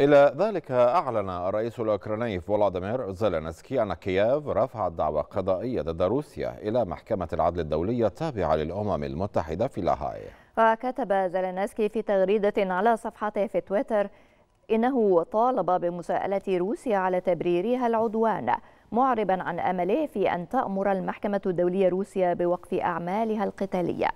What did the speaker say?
إلى ذلك أعلن الرئيس الأوكراني فولاديمير زيلينسكي أن كييف رفعت دعوى قضائية ضد روسيا إلى محكمة العدل الدولية التابعة للأمم المتحدة في لاهاي. وكتب زيلينسكي في تغريدة على صفحته في تويتر إنه طالب بمساءلة روسيا على تبريرها العدوان معربا عن أمله في أن تأمر المحكمة الدولية روسيا بوقف أعمالها القتالية.